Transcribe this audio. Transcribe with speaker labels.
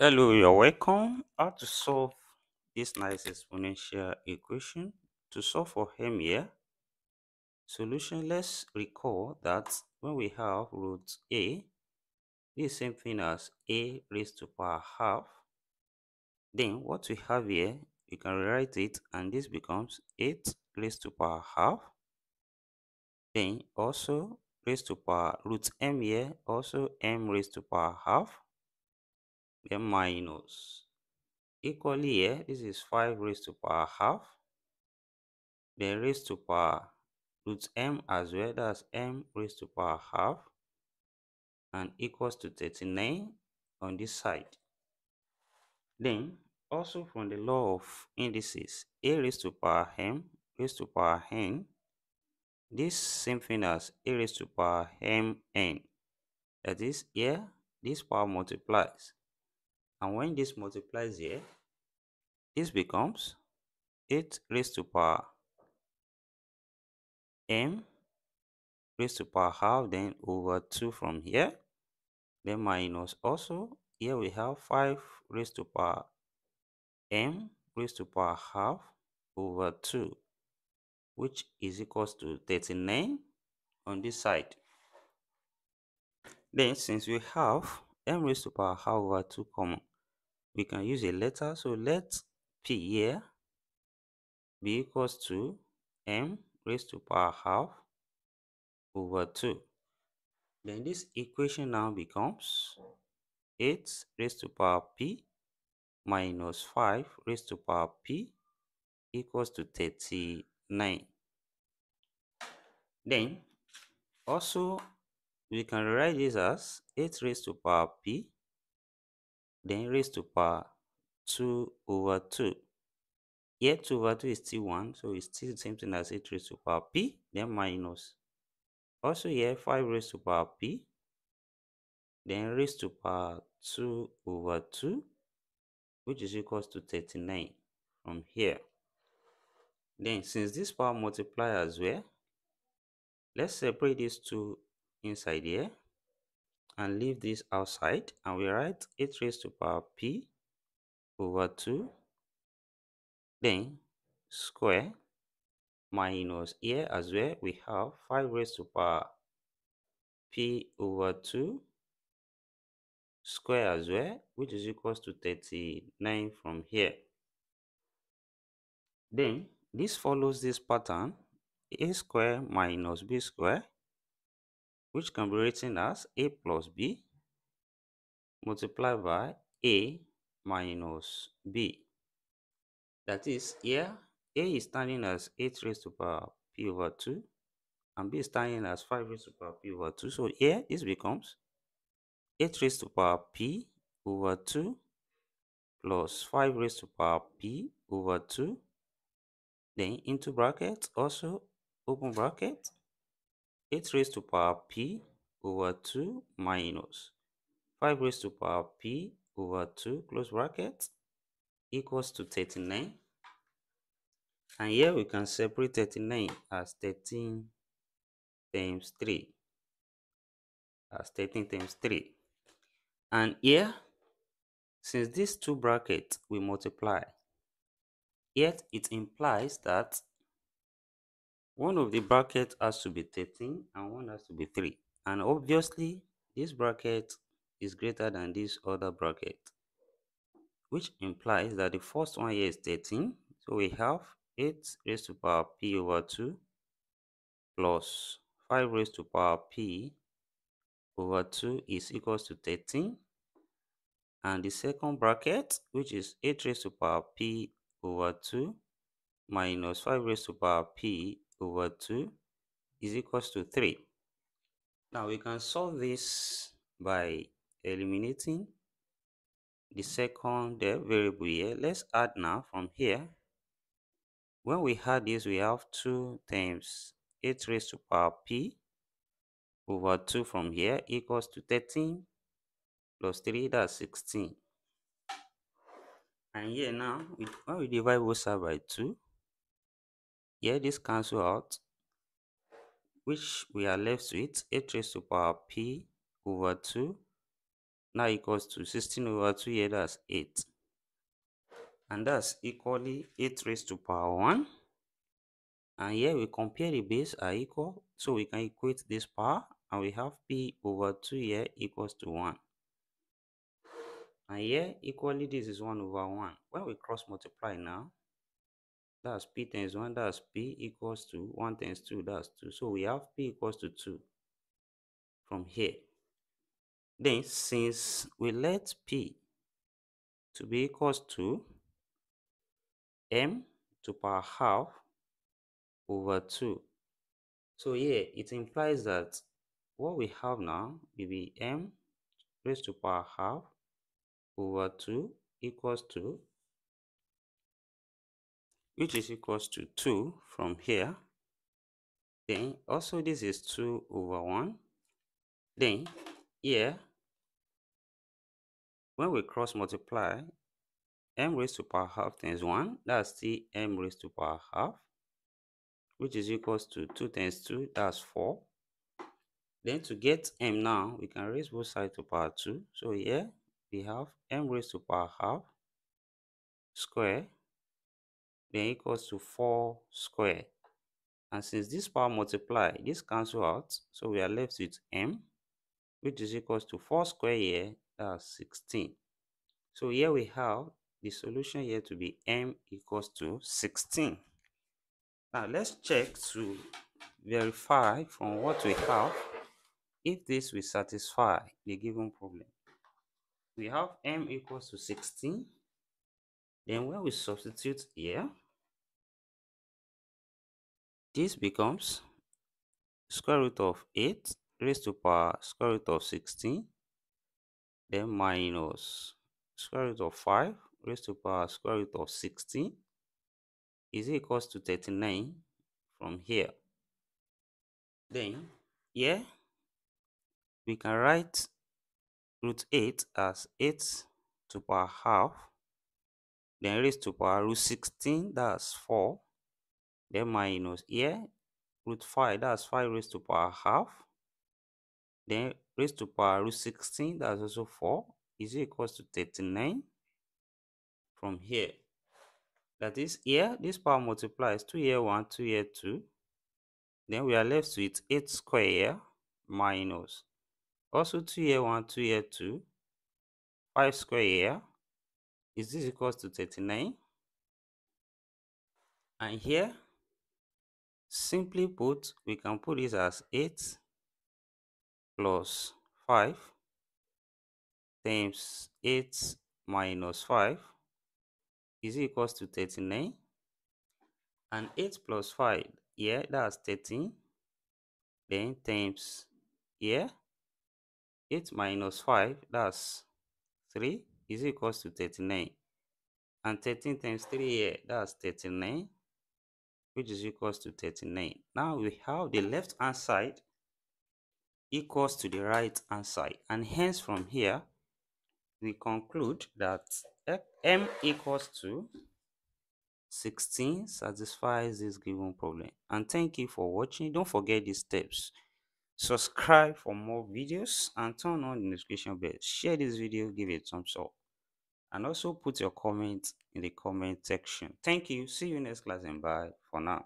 Speaker 1: Hello, you're welcome. How to solve this nice exponential equation. To solve for m here, solution, let's recall that when we have root a, this is same thing as a raised to power half. Then what we have here, we can rewrite it and this becomes 8 raised to power half. Then also raised to power root m here, also m raised to power half. Then minus equally here this is 5 raised to power half then raised to power root m as well that's m raised to power half and equals to 39 on this side. Then also from the law of indices a raised to power m raised to power n this same thing as a raised to power mn that is here this power multiplies and when this multiplies here this becomes 8 raised to power m raised to power half then over 2 from here then minus also. Here we have 5 raised to power m raised to power half over 2 which is equals to 39 on this side. Then since we have m raised to power half over 2 common we can use a letter so let p here be equals to m raised to power half over 2. Then this equation now becomes 8 raised to power p minus 5 raised to power p equals to 39. Then also we can write this as 8 raised to power p then raised to power 2 over 2. Here 2 over 2 is still 1 so it's still the same thing as 8 raised to power p then minus also here 5 raised to power p, then raised to power 2 over 2, which is equals to 39 from here. Then since this power multiply as well, let's separate these two inside here and leave this outside and we write 8 raised to power p over 2 then square minus here as well we have 5 raised to power p over 2 square as well which is equals to 39 from here. Then this follows this pattern a square minus b square which can be written as a plus b multiplied by a minus b. That is here a is standing as 8 raised to power p over 2 and b is standing as 5 raised to power p over 2. So here this becomes 8 raised to power p over 2 plus 5 raised to power p over 2 then into bracket also open bracket 8 raised to power p over 2 minus 5 raised to power p over 2 close bracket equals to 39 and here we can separate 39 as 13 times 3 as 13 times 3 and here since these two brackets we multiply yet it implies that one of the brackets has to be 13 and one has to be 3 and obviously this bracket is greater than this other bracket which implies that the first one here is 13 so we have 8 raised to power p over 2 plus 5 raised to power p over 2 is equals to 13 and the second bracket which is 8 raised to power p over 2 minus 5 raised to power p over 2 is equals to 3 now we can solve this by eliminating the second variable here. Let's add now from here. When we add this, we have 2 times 8 raised to power p over 2 from here equals to 13 plus 3, that's 16. And here now, when we divide both sides by 2, here this cancel out, which we are left with 8 raised to power p over 2. now equals to 16 over 2 here that's 8 and that's equally 8 raised to power 1 and here we compare the base are equal so we can equate this power and we have p over 2 here equals to 1 and here equally this is 1 over 1 when we cross multiply now that's p times 1 that's p equals to 1 times 2 that's 2 so we have p equals to 2 from here. Then since we let p to be equals to m to power half over 2 so here it implies that what we have now will be m raised to power half over 2 equals to which is equals to 2 from here. Then also this is 2 over 1 then here when we cross multiply m raised to power half times 1 that's still m raised to power half which is equals to 2 times 2 that's 4 then to get m now we can raise both sides to power 2 so here we have m raised to power half square then equals to 4 square. And since this power multiply this cancel out so we are left with m which is equals to 4 square here that's 16 so here we have the solution here to be m equals to 16 now let's check to verify from what we have if this will satisfy the given problem. We have m equals to 16 then when we substitute here this becomes square root of 8 raised to power square root of 16 then minus square root of 5 raised to power square root of 16 is equals to 39 from here. Then here we can write root 8 as 8 to power half then raised to power root 16 that's 4 then minus here root 5 that's 5 raised to power half. Then raised to power root 16 that's also 4 is equals to 39 from here. That is here this power multiplies 2 here 1 2 here 2 then we are left with 8 square here minus also 2 here 1 2 here 2 5 square here is this equals to 39 and here simply put we can put this as 8 plus 5 times 8 minus 5 is equals to 39 and 8 plus 5 here that's 13 then times here 8 minus 5 that's 3 is equals to 39 and 13 times 3 here that's 39 which is equals to 39 now we have the left hand side equals to the right hand side. And hence from here we conclude that m equals to 16 satisfies this given problem. And thank you for watching. Don't forget these steps. Subscribe for more videos and turn on the notification bell. Share this video give it a thumbs up and also put your comment in the comment section. Thank you. See you next class and bye for now